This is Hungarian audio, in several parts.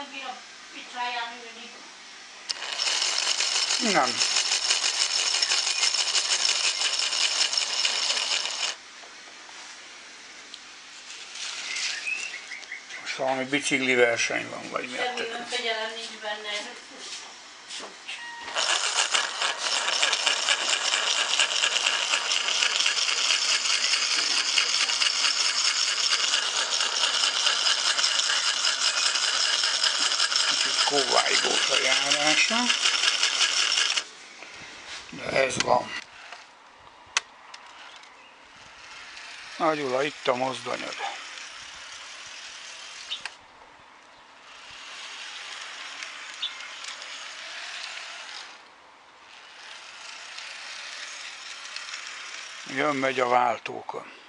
nem bírom picáján ülni. Nem. Most valami bicikli verseny van, vagy mi? Semmi önkegyelem nincs benne. Kicsit kóváigós a járása. De ez van. Na Gyula, itt a mozdonyod. Jön, megy a váltókon.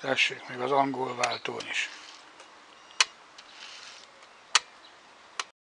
Tessék, még az angol váltón is.